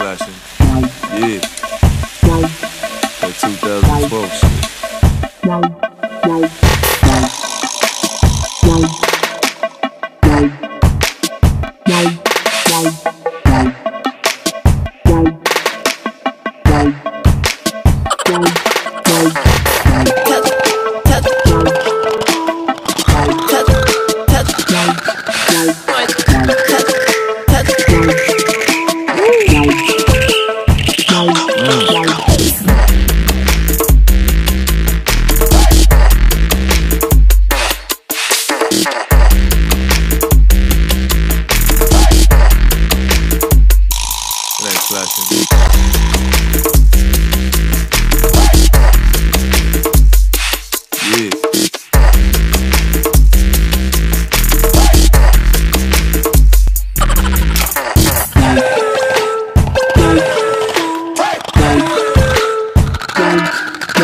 Yeah. That 2012 shit. It ain't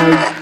Bye.